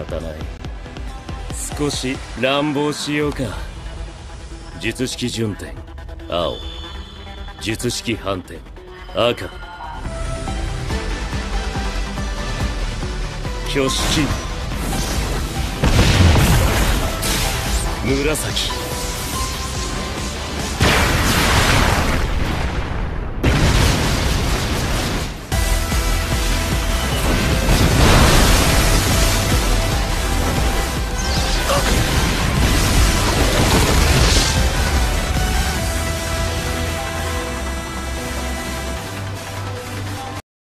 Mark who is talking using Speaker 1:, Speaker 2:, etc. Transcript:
Speaker 1: 立たない。少し乱暴しようか。術式順天青。術式反転赤。挙式。紫。